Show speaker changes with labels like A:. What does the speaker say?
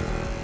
A: Yeah.